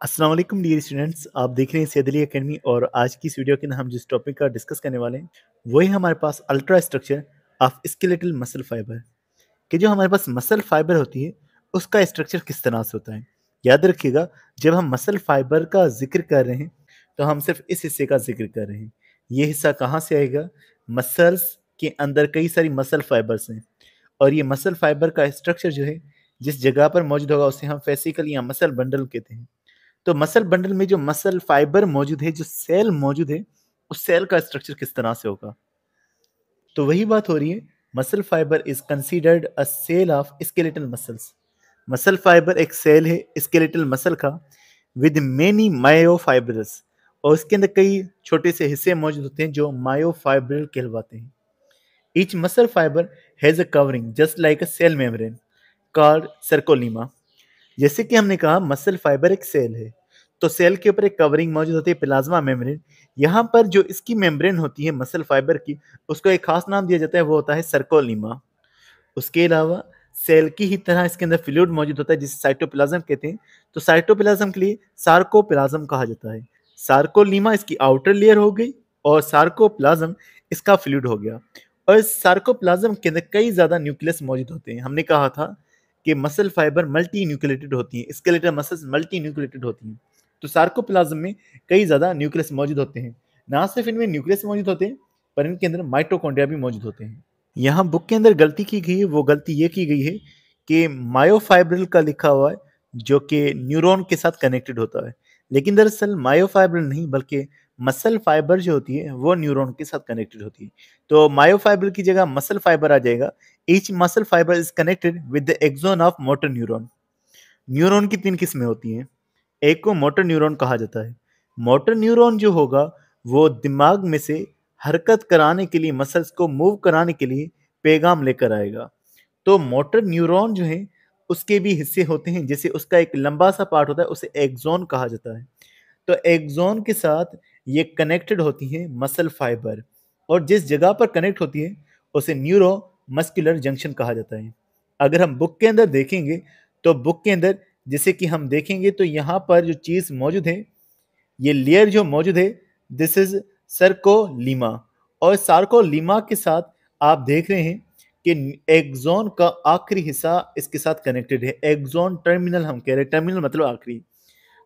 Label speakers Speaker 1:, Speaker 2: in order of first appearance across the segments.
Speaker 1: अस्सलाम वालेकुम dear students आप देख रहे हैं सैदली एकेडमी और आज की इस वीडियो के अंदर हम जिस टॉपिक का डिस्कस करने वाले हैं, वही हमारे पास ultra structure of skeletal muscle fibre कि जो हमारे पास मसल फाइबर होती है, उसका स्ट्रक्चर किस तरह से होता है? याद रखिएगा, जब हम मसल फाइबर का ज़िक्र कर रहे हैं तो हम सिर्फ़ इस हिस्से का ज़िक्र कर रहे हैं। ये हिस्सा कहाँ से आएगा? मसल्स के अंदर कई सारी मसल फाइबर्स हैं। और ये मसल फाइबर का स्ट्रक्चर जो है, जिस जगह पर मौजूद होगा, उसे हम फेसिकल या मसल बंडल कहते हैं। तो मसल बंडल में जो मसल फाइबर मौजूद है, जो सेल मौजूद है, उस सेल का स्ट्रक्चर किस तरह से होगा? तो वही बात हो रही है, muscle fibre is considered a cell of skeletal muscles muscle fibre एक सेल है स्केलेटल मसल का विद मेनी मायोफाइब्रस और उसके अंदर कई छोटे से हिस्से मौजूद होते हैं, जो मायोफाइब्रल कहलवाते हैं। Each muscle fibre has a covering just like a cell membrane called sarcolemma जैसे कि हमने कहा मसल फाइबर एक सेल है। तो सेल के ऊपर एक कवरिंग मौजूद होती है प्लाज्मा मेम्ब्रेन यहाँ पर जो इसकी मेम्ब्रेन होती है मसल फाइबर की, उसको एक खास नाम दिया जाता है, वो होता है सर्कोलीमा उसके अलावा सेल की ही तरह इसके अंदर फ्लूड मौजूद होता है, जिसे साइटोप्लाज्म कहते हैं। तो साइटोप्लाज्म के लिए सार्कोप्लाज्म कहा जाता है। सार्कोलीमा इसकी आउटर लेयर हो गई और सार्कोप्लाज्म इसका फ्लूड हो गया। और सार्कोप्लाज्म के अंदर कई ज़्यादा न्यूक्लियस मौजूद होते हैं। हमने कहा था कि मसल फाइबर मल्टी न्यूक्लिएटेड होती हैं, स्केलेटल मसल्स मल्टी न्यूक्लिएटेड होती हैं। तो सार्कोप्लाज्म में कई ज़्यादा न्यूक्लियस मौजूद होते हैं। ना सिर्फ़ इनमें न्यूक्लियस मौजूद होते हैं, पर इनके अंदर माइटोकॉन्ड्रिया भी मौजूद होते हैं। यहाँ बुक के अंदर गलती की गई है, वो गलती ये की गई है कि मायोफाइब्रल का लिखा हुआ है, जो कि न्यूरॉन के साथ कनेक्टेड होता है। लेकिन दरअसल मायोफाइब्रल नहीं, बल्कि मसल फाइबर जो होती है, वो न्यूरॉन के साथ कनेक्टेड होती है। तो मायोफाइबर की जगह मसल फाइबर आ जाएगा। Each muscle fibre is connected with the axon of motor neuron neuron की तीन किस्में होती हैं। एक को मोटर न्यूरॉन कहा जाता है। मोटर न्यूरॉन जो होगा, वो दिमाग में से हरकत कराने के लिए मसल्स को मूव कराने के लिए पैगाम लेकर आएगा। तो मोटर न्यूरॉन जो है, उसके भी हिस्से होते हैं, जैसे उसका एक लंबा सा पार्ट होता है, उसे एक्सोन कहा जाता है। तो एक्सोन के साथ ये कनेक्टेड होती हैं मसल फाइबर और जिस जगह पर कनेक्ट होती है, उसे न्यूरो मस्कुलर जंक्शन कहा जाता है। अगर हम बुक के अंदर देखेंगे तो बुक के अंदर जैसे कि हम देखेंगे तो यहाँ पर जो चीज़ मौजूद है, ये लेयर जो मौजूद है दिस इज़ सर्कोलीमा और सार्कोलीमा के साथ आप देख रहे हैं कि एग्जोन का आखिरी हिस्सा इसके साथ कनेक्टेड है। एग्जोन टर्मिनल हम कह रहे हैं टर्मिनल मतलब आखिरी।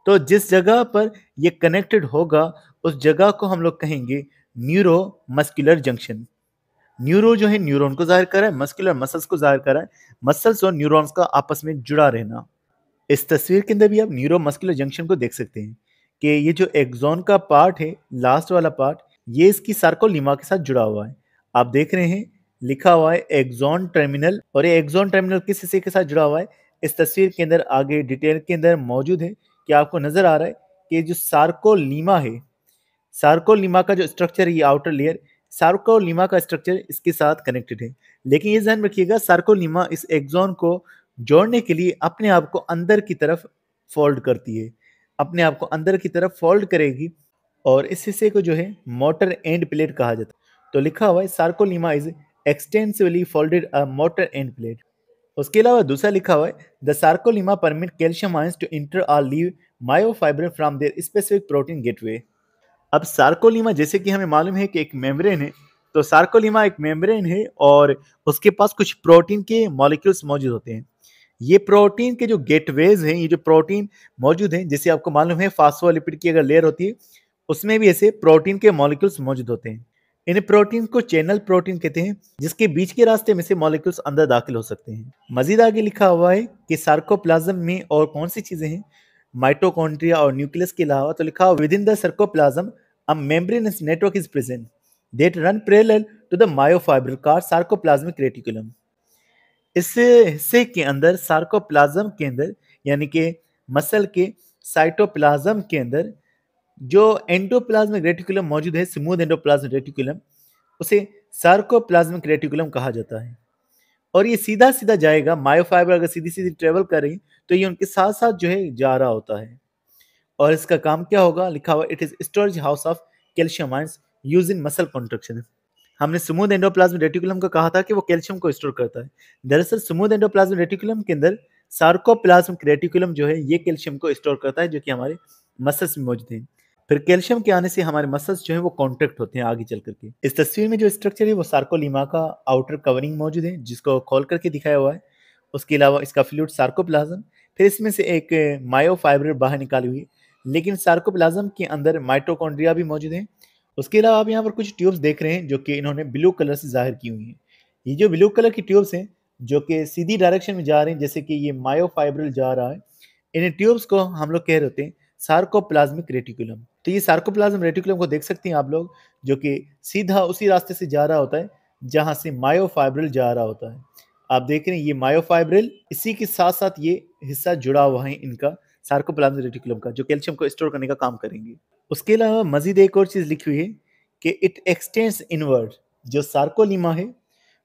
Speaker 1: तो जिस जगह पर ये कनेक्टेड होगा, उस जगह को हम लोग कहेंगे न्यूरो मस्कुलर जंक्शन न्यूरो जो है न्यूरॉन को ज़ाहिर कर रहा है मस्कुलर मसल्स को ज़ाहिर कर रहा है। मसल्स और न्यूरॉन्स का आपस में जुड़ा रहना। इस तस्वीर के अंदर भी आप न्यूरो मस्कुलर जंक्शन को देख सकते हैं कि ये जो एक्सोन का पार्ट है लास्ट वाला पार्ट ये इसकी सार्कोलीमा के साथ जुड़ा हुआ है। आप देख रहे हैं, लिखा हुआ है एक्सोन टर्मिनल और ये एक्सोन टर्मिनल किस हिस्से के साथ जुड़ा हुआ है? इस तस्वीर के अंदर आगे डिटेल के अंदर मौजूद है। कि आपको नज़र आ रहा है कि जो सार्कोलीमा है, सार्कोलीमा का जो स्ट्रक्चर है, ये आउटर लेयर सार्कोलीमा का स्ट्रक्चर इसके साथ कनेक्टेड है। लेकिन ये ध्यान रखिएगा, सार्कोलीमा इस एक्सोन को जोड़ने के लिए अपने आप को अंदर की तरफ़ फोल्ड करती है। अपने आप को अंदर की तरफ़ फोल्ड करेगी और इस हिस्से को जो है मोटर एंड प्लेट कहा जाता है। तो लिखा हुआ है, sarcolemma is extensively folded a motor end plate उसके अलावा दूसरा लिखा हुआ है the sarcolemma permit calcium ions to enter or leave myofibre from their specific protein gateway अब सार्कोलीमा जैसे कि हमें मालूम है कि एक मेम्ब्रेन है तो सार्कोलीमा एक मेम्ब्रेन है और उसके पास कुछ प्रोटीन के मॉलिक्यूल्स मौजूद होते हैं। ये प्रोटीन के जो गेटवेज हैं, ये जो प्रोटीन मौजूद हैं, जैसे आपको मालूम है फास्फोलिपिड की अगर लेयर होती है, उसमें भी ऐसे प्रोटीन के मॉलिक्यूल्स मौजूद होते हैं। इन प्रोटीन को चैनल प्रोटीन कहते हैं, जिसके बीच के रास्ते में से मॉलिक्यूल्स अंदर दाखिल हो सकते हैं। मजीद आगे लिखा हुआ है कि सार्कोप्लाज्म में और कौन सी चीज़ें हैं? माइटोकॉन्ड्रिया और न्यूक्लियस के अलावा तो लिखा हुआ within the sarcoplasm a membranous network is present that run parallel to the myofibril called sarcoplasmic reticulum. इस हिस्से के अंदर सार्कोप्लाज्म के अंदर, यानी कि मसल के साइटोप्लाज्म के अंदर जो एंडोप्लाज्मिक रेटिकुलम मौजूद है स्मूथ एंडोप्लाज्मिक रेटिकुलम उसे सार्कोप्लाज्मिक रेटिकुलम कहा जाता है। और ये सीधा सीधा जाएगा मायोफाइबर अगर सीधी सीधी ट्रेवल कर रही तो ये उनके साथ साथ जो है जा रहा होता है। और इसका काम क्या होगा? लिखा हुआ it is storage house of calcium ions use in muscle contraction हमने स्मूथ एंडोप्लाज्मिक रेटिकुलम का कहा था कि वो कैल्शियम को स्टोर करता है। दरअसल स्मूथ एंडोप्लाज्मिक रेटिकुलम के अंदर सार्कोप्लाज्म रेटिकुलम जो है, ये कैल्शियम को स्टोर करता है, जो कि हमारे मसल्स में मौजूद है। फिर कैल्शियम के आने से हमारे मसल्स जो है वो कॉन्ट्रैक्ट होते हैं आगे चल करके इस तस्वीर में जो स्ट्रक्चर है वो सार्कोलीमा का आउटर कवरिंग मौजूद है, जिसको खोल करके दिखाया हुआ है। उसके अलावा इसका फ्लूड सार्कोप्लाज्म फिर इसमें से एक मायोफाइबर बाहर निकाली हुई लेकिन सार्कोप्लाज्म के अंदर माइटोकॉन्ड्रिया भी मौजूद है। उसके अलावा आप यहाँ पर कुछ ट्यूब्स देख रहे हैं जो कि इन्होंने ब्लू कलर से ज़ाहिर की हुई हैं। ये जो ब्लू कलर की ट्यूब्स हैं, जो कि सीधी डायरेक्शन में जा रहे हैं, जैसे कि ये मायोफाइब्रल जा रहा है इन ट्यूब्स को हम लोग कह रहे होते हैं सार्कोप्लाज्मिक रेटिकुलम तो ये सार्कोप्लाज्म रेटिकुलम को देख सकते हैं आप लोग, जो कि सीधा उसी रास्ते से जा रहा होता है, जहाँ से मायोफाइब्रल जा रहा होता है। आप देख रहे हैं, ये मायोफाइब्रिल इसी के साथ साथ ये हिस्सा जुड़ा हुआ है इनका सार्कोप्लाज्मिक रेटिकुलम का, जो कैल्शियम को स्टोर करने का काम करेंगे। उसके अलावा मजीद एक और चीज़ लिखी हुई है कि इट एक्सटेंड्स इनवर्ड जो सार्कोलीमा है,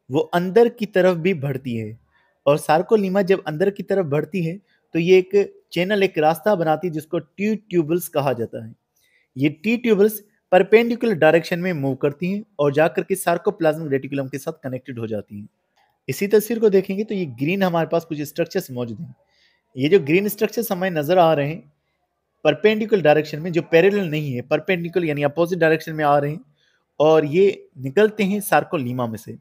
Speaker 1: वो अंदर की तरफ़ भी बढ़ती है। और सार्कोलीमा जब अंदर की तरफ़ बढ़ती है तो ये एक चैनल एक रास्ता बनाती है जिसको टी ट्यूबल्स कहा जाता है। ये टी ट्यूबल्स परपेंडिकुलर डायरेक्शन में मूव करती हैं और जाकर के सार्कोप्लाज्मिक रेटिकुलम के साथ कनेक्टेड हो जाती हैं। इसी तस्वीर को देखेंगे तो ये ग्रीन हमारे पास कुछ स्ट्रक्चर्स मौजूद हैं। ये जो ग्रीन स्ट्रक्चर्स हमें नज़र आ रहे हैं परपेंडिकुलर डायरेक्शन में, जो पैरेलल नहीं है परपेंडिकुलर यानी अपोजिट डायरेक्शन में आ रहे हैं, और ये निकलते हैं सार्कोलीमा में से।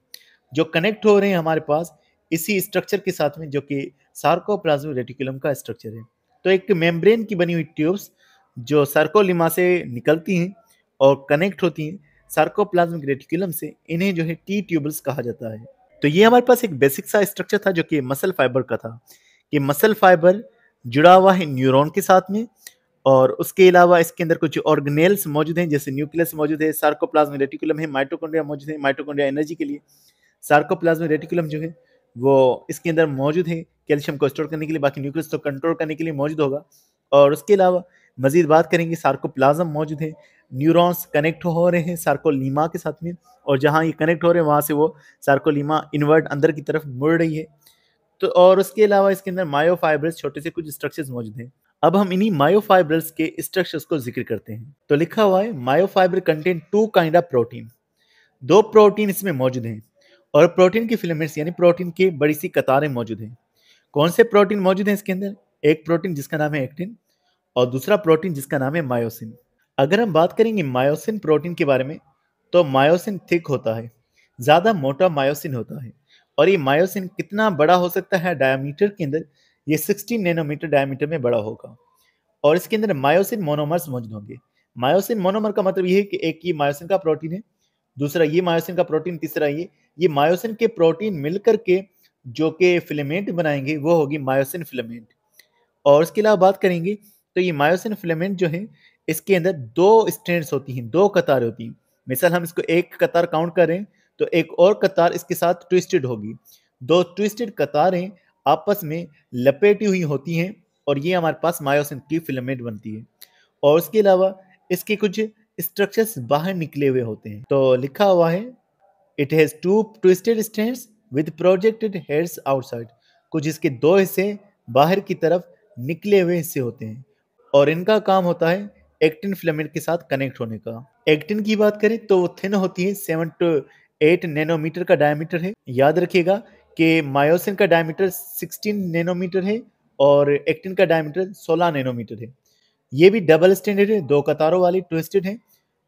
Speaker 1: जो कनेक्ट हो रहे हैं हमारे पास, इसी स्ट्रक्चर के साथ में, जो कि सार्कोप्लाज्मिक रेटिकुलम का स्ट्रक्चर है। तो एक मेम्ब्रेन की बनी हुई ट्यूब्स जो सार्कोलिमा से निकलती हैं और कनेक्ट होती हैं सार्कोप्लाज्मिक रेटिकुलम से, इन्हें जो है टी ट्यूबल्स कहा जाता है। तो ये हमारे पास एक बेसिक सा स्ट्रक्चर था जो कि मसल फाइबर का था, कि मसल फाइबर जुड़ा हुआ है न्यूरॉन के साथ में और उसके अलावा इसके अंदर कुछ ऑर्गेनेल्स मौजूद हैं, जैसे न्यूक्लियस मौजूद है सार्कोप्लाज्मिक रेटिकुलम है माइटोकॉन्ड्रिया मौजूद है माइटोकॉन्ड्रिया एनर्जी के लिए। सार्कोप्लाज्मिक रेटिकुलम जो है, वो इसके अंदर मौजूद है, कैल्शियम को स्टोर करने के लिए, बाकी न्यूक्लियस तो कंट्रोल करने के लिए मौजूद होगा। और उसके अलावा मजीद बात करेंगे, सार्कोप्लाज्म मौजूद है, न्यूरॉन्स कनेक्ट हो रहे हैं सार्कोलीमा के साथ में, और जहाँ ये कनेक्ट हो रहे हैं, वहाँ से वो सार्कोलीमा इन्वर्ट अंदर की तरफ़ मुड़ रही है। तो और उसके अलावा इसके अंदर मायोफाइब्रस छोटे से कुछ स्ट्रक्चर्स मौजूद हैं। अब हम इन्हीं मायोफाइब्रस के स्ट्रक्चर्स को ज़िक्र करते हैं। तो लिखा हुआ है myofibre content two kind of protein दो प्रोटीन इसमें मौजूद हैं, और प्रोटीन की फिलामेंट्स यानी प्रोटीन की बड़ी सी कतारें मौजूद हैं। कौन से प्रोटीन मौजूद हैं इसके अंदर? एक प्रोटीन जिसका नाम है एक्टिन और दूसरा प्रोटीन जिसका नाम है मायोसिन। अगर हम बात करेंगे मायोसिन प्रोटीन के बारे में तो मायोसिन थिक होता है, ज़्यादा मोटा मायोसिन होता है। और ये मायोसिन कितना बड़ा हो सकता है डायमीटर के अंदर, ये 16 नैनोमीटर डायमीटर में बड़ा होगा। और इसके अंदर मायोसिन मोनोमर्स मौजूद होंगे। मायोसिन मोनोमर का मतलब ये है कि एक ये मायोसिन का प्रोटीन है, दूसरा ये मायोसिन का प्रोटीन, तीसरा ये। ये मायोसिन के प्रोटीन मिलकर के जो कि फिलामेंट बनाएँगे, वो होगी मायोसिन फिलामेंट। और इसके अलावा बात करेंगे तो ये मायोसिन फिलामेंट जो है, इसके अंदर दो स्ट्रेंड्स होती हैं, दो कतार होती हैं। मिसाल हम इसको एक कतार काउंट करें तो एक और कतार इसके साथ ट्विस्टेड होगी। दो ट्विस्टेड कतारें आपस में लपेटी हुई होती हैं और ये हमारे पास मायोसिन की फिलामेंट बनती है। और उसके अलावा इसके कुछ स्ट्रक्चर्स बाहर निकले हुए होते हैं। तो लिखा हुआ है it has two twisted strands with projected heads outside कुछ इसके दो हिस्से बाहर की तरफ़ निकले हुए हिस्से होते हैं। और इनका काम होता है एक्टिन फिलामेंट के साथ कनेक्ट होने का। एक्टिन की बात करें तो थिन होती है, सेवन टू एट नैनोमीटर का डायमीटर है। याद रखिएगा कि मायोसिन का डायमीटर सिक्सटीन नैनोमीटर है और एक्टिन का डायमीटर सोलह नैनोमीटर है। ये भी डबल स्टैंडर्ड है, दो कतारों वाली ट्विस्टेड है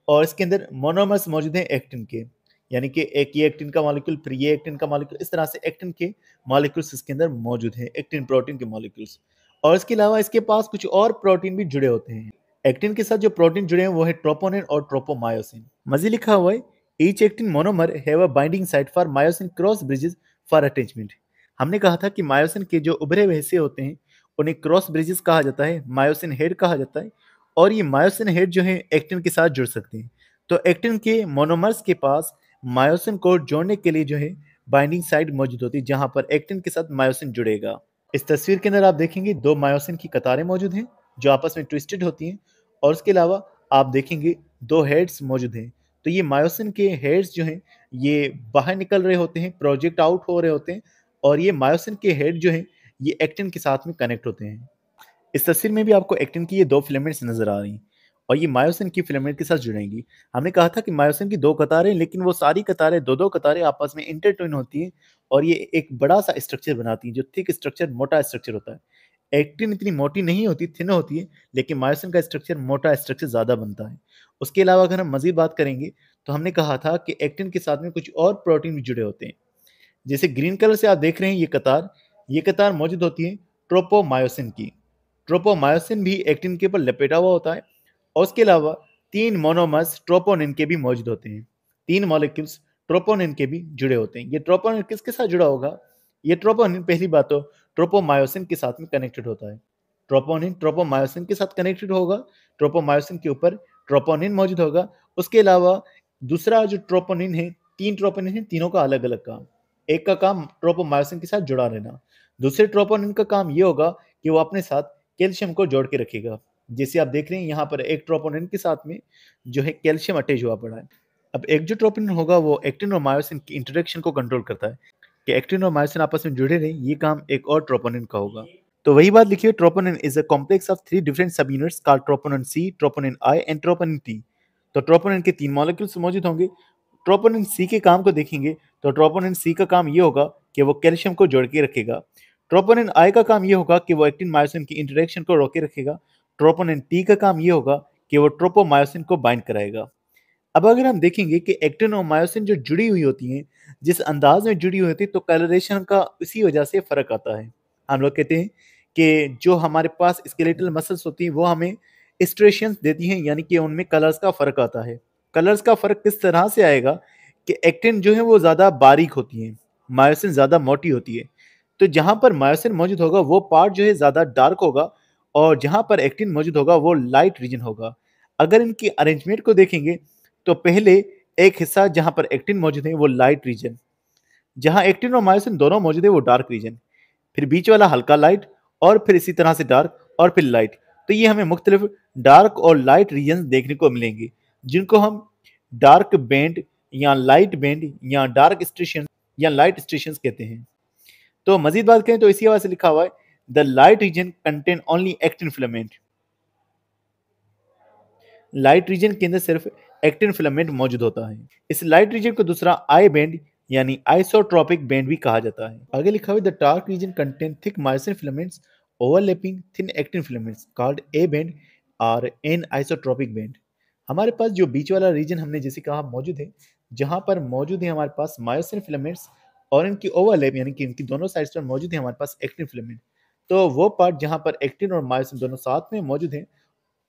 Speaker 1: और इसके अंदर मोनोमर्स मौजूद हैं एक्टिन के। यानी कि एक ये एक्टिन का मॉलिक्यूल, फिर ये एक्टिन का मॉलिक्यूल, इस तरह से एक्टिन के मॉलिक्यूल्स इसके अंदर मौजूद हैं, एक्टिन प्रोटीन के मॉलिक्यूल्स। और इसके अलावा इसके पास कुछ और प्रोटीन भी जुड़े होते हैं। एक्टिन के साथ जो प्रोटीन जुड़े हैं वो है ट्रोपोनिन और ट्रोपोमायोसिन। मजी लिखा हुआ है each actin monomer have a binding site for myosin cross bridges for attachment हमने कहा था कि मायोसिन के जो उभरे हुए हिस्से होते हैं, उन्हें क्रॉस ब्रिजेस कहा जाता है मायोसिन हेड कहा जाता है, और ये मायोसिन हेड जो है एक्टिन के साथ जुड़ सकते हैं। तो एक्टिन के मोनोमर्स के पास मायोसिन को जोड़ने के लिए जो है बाइंडिंग साइट मौजूद होती है, जहाँ पर एक्टिन के साथ मायोसिन जुड़ेगा। इस तस्वीर के अंदर आप देखेंगे दो मायोसिन की कतारें मौजूद हैं, जो आपस में ट्विस्टेड होती हैं, और उसके अलावा आप देखेंगे दो हेड्स मौजूद हैं। तो ये मायोसिन के हेड्स जो हैं, ये बाहर निकल रहे होते हैं, प्रोजेक्ट आउट हो रहे होते हैं, और ये मायोसिन के हेड जो हैं, ये एक्टिन के साथ में कनेक्ट होते हैं। इस तस्वीर में भी आपको एक्टिन की ये दो फिलामेंट्स नज़र आ रही हैं। और ये मायोसिन की फिलामेंट के साथ जुड़ेंगी। हमने कहा था कि मायोसिन की दो कतारें, लेकिन वो सारी कतारें दो दो कतारें आपस में इंटरट्विन होती हैं और ये एक बड़ा सा स्ट्रक्चर बनाती हैं, जो थिक स्ट्रक्चर मोटा स्ट्रक्चर होता है। एक्टिन इतनी मोटी नहीं होती, थिन होती है, लेकिन मायोसिन का स्ट्रक्चर मोटा स्ट्रक्चर ज़्यादा बनता है। उसके अलावा अगर हम मजीद बात करेंगे तो हमने कहा था कि एक्टिन के साथ में कुछ और प्रोटीन भी जुड़े होते हैं। जैसे ग्रीन कलर से आप देख रहे हैं, ये कतार ये कतार मौजूद होती है ट्रोपोमायोसिन की। ट्रोपोमायोसिन भी एक्टिन के ऊपर लपेटा हुआ होता है और उसके अलावा तीन मोनोमर्स ट्रोपोनिन के भी मौजूद होते हैं। तीन मॉलिक्यूल्स ट्रोपोनिन के भी जुड़े होते हैं। ये ट्रोपोनिन किसके साथ जुड़ा होगा? ये ट्रोपोनिन पहली बात तो ट्रोपोमायोसिन के साथ में कनेक्टेड होता है। ट्रोपोनिन ट्रोपोमायोसिन के साथ कनेक्टेड होगा। ट्रोपोमायोसिन के ऊपर ट्रोपोनिन मौजूद होगा। उसके अलावा दूसरा जो ट्रोपोनिन है, तीन ट्रोपोनिन है, तीनों का अलग अलग काम। एक का काम ट्रोपोमायोसिन के साथ जुड़ा रहना। दूसरे ट्रोपोनिन का काम ये होगा कि वो अपने साथ कैल्शियम को जोड़ के रखेगा। जैसे आप देख रहे हैं, यहाँ पर एक ट्रोपोनिन के साथ में जो है कैल्शियम अटैच हुआ पड़ा है। अब एक जो ट्रोपोनिन होगा, वो एक्टिन और मायोसिन की इंटरेक्शन को कंट्रोल करता है कि एक्टिन और मायोसिन आपस में जुड़े रहे, ये काम एक और ट्रोपोनिन का होगा। तो वही बात लिखिए troponin is a complex of three different subunits called troponin C troponin I and troponin T तो ट्रोपोनिन के तीन मॉलिक्यूल्स मौजूद होंगे। ट्रोपोनिन सी के काम को देखेंगे तो ट्रोपोनिन सी का काम ये होगा कि वो कैल्शियम को जोड़ के रखेगा। ट्रोपोनिन आई का काम ये होगा कि वो एक्टिन मायोसिन की इंटरेक्शन को रोके रखेगा। ट्रोपोनिन टी का काम ये होगा कि वो ट्रोपोमायोसिन को बाइंड कराएगा। अब अगर हम देखेंगे कि एक्टिन और मायोसिन जो जुड़ी हुई होती हैं, जिस अंदाज में जुड़ी हुई होती है तो कलरेशन का इसी वजह से फ़र्क आता है। हम लोग कहते हैं कि जो हमारे पास स्केलेटल मसल्स होती हैं, वो हमें स्ट्रेशियंस देती हैं, यानी कि उनमें कलर्स का फ़र्क आता है। कलर्स का फ़र्क किस तरह से आएगा कि एक्टिन जो है वो ज़्यादा बारीक होती हैं, मायोसिन ज़्यादा मोटी होती है। तो जहाँ पर मायोसिन मौजूद होगा, वो पार्ट जो है ज़्यादा डार्क होगा और जहाँ पर एक्टिन मौजूद होगा, वो लाइट रीजन होगा। अगर इनकी अरेंजमेंट को देखेंगे तो पहले एक हिस्सा जहाँ पर एक्टिन मौजूद है, वो लाइट रीजन जहाँ एक्टिन और मायोसिन दोनों मौजूद है, वो डार्क रीजन फिर बीच वाला हल्का लाइट और फिर इसी तरह से डार्क और फिर लाइट तो ये हमें मुख्तलिफ़ डार्क और लाइट रीजन देखने को मिलेंगे, जिनको हम डार्क बैंड या लाइट बैंड या डार्क स्टेशन या लाइट स्टेशन कहते हैं। तो मजीद बात करें तो इसी हवा से लिखा हुआ है the light region contain only actin filament light region के अंदर सिर्फ़ एक्टिन फिलामेंट मौजूद होता है। इस लाइट रीजन को दूसरा आई बैंड यानी आइसोट्रोपिक बैंड भी कहा जाता है। आगे लिखा हुआ the dark region contain thick myosin filaments overlapping thin actin filaments called A band और एन आइसोट्रोपिक बैंड हमारे पास जो बीच वाला रीजन हमने जैसे कहा मौजूद है, जहाँ पर मौजूद है हमारे पास मायोसिन फिलामेंट्स और इनकी ओवरलैप यानी कि इनकी दोनों साइड्स पर मौजूद है हमारे पास एक्टिन फिलामेंट तो वो पार्ट जहाँ पर एक्टिन और मायोसिन दोनों साथ में मौजूद हैं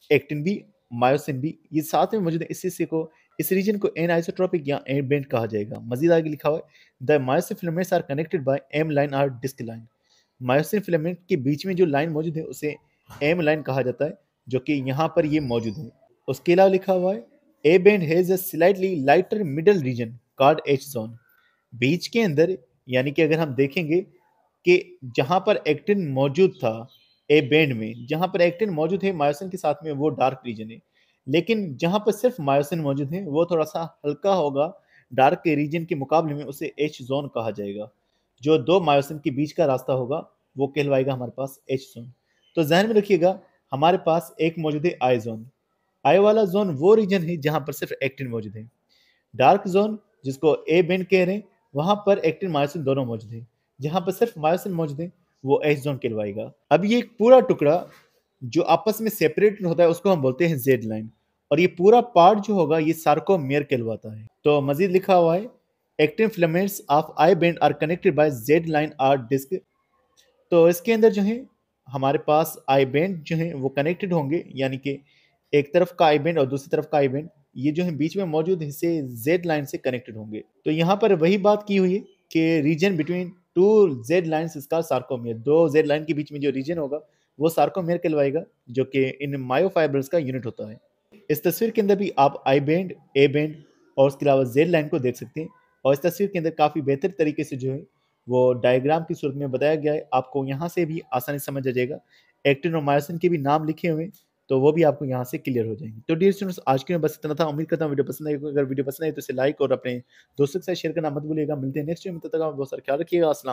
Speaker 1: एक्टिन भी मायोसिन भी ये साथ में मौजूद है, इस हिस्से को, इस रीजन को एन आइसोट्रोपिक या एन बेंड कहा जाएगा। मजीद आगे लिखा हुआ है the myosin filaments are connected by M line or disc line myosin filament के बीच में जो लाइन मौजूद है, उसे एम लाइन कहा जाता है, जो कि यहाँ पर ये मौजूद है। उसके अलावा लिखा हुआ है A band has a slightly lighter middle region called H zone बीच के अंदर, यानी कि अगर हम देखेंगे कि जहाँ पर एक्टिन मौजूद था, ए बैंड में, जहाँ पर एक्टिन मौजूद है, मायोसिन के साथ में वो डार्क रीजन है। लेकिन जहाँ पर सिर्फ़ मायोसिन मौजूद है, वो थोड़ा सा हल्का होगा, डार्क के रीजन के मुकाबले में उसे एच जोन कहा जाएगा। जो दो मायोसिन के बीच का रास्ता होगा, वो कहलवाएगा हमारे पास एच जोन तो जहन में रखिएगा, हमारे पास एक मौजूद है आई जोन आई वाला जोन वो रीजन है जहाँ पर सिर्फ़ एक्टिन मौजूद है। डार्क जोन जिसको ए बैंड कह रहे हैं, वहाँ पर एक्टिन मायोसिन दोनों मौजूद है। जहाँ पर सिर्फ़ मायोसिन मौजूद है, वो एच जोन कहलवाएगा अब ये पूरा टुकड़ा जो आपस में सेपरेटेड होता है, उसको हम बोलते हैं जेड लाइन और ये पूरा पार्ट जो होगा, ये सार्कोमेयर कहलवाता है। तो मजीद लिखा हुआ है actin filaments of I band are connected by Z line or disc तो इसके अंदर जो है, हमारे पास आई बैंड जो है, वो कनेक्टेड होंगे, यानी कि एक तरफ़ का आई बैंड और दूसरी तरफ़ का आई बैंड ये जो है बीच में मौजूद हिस्से जेड लाइन से कनेक्टेड होंगे। तो यहाँ पर वही बात की हुई है कि region between two Z line इसका सार्कोमियर दो जेड लाइन के बीच में जो रीजन होगा, वो सार्कोमियर कहलवाएगा, जो कि इन मायोफाइबर्स का यूनिट होता है। इस तस्वीर के अंदर भी आप आई बैंड ए बैंड और उसके अलावा जेड लाइन को देख सकते हैं और इस तस्वीर के अंदर काफ़ी बेहतर तरीके से जो है, वो डायग्राम की सूरत में बताया गया है। आपको यहाँ से भी आसानी समझ आ जाएगा। एक्टिन और मायोसिन के भी नाम लिखे हुए तो वो भी आपको यहाँ से क्लियर हो जाएँगे। तो डियर स्टूडेंट्स आज के में बस इतना था। उम्मीद करता हूँ वीडियो पसंद आएगा अगर वीडियो पसंद आए तो इसे लाइक और अपने दोस्तों के साथ शेयर करना मत भूलिएगा। मिलते हैं नेक्स्ट वीडियो में। तब तक बहुत सारा ख्याल रखिएगा। असल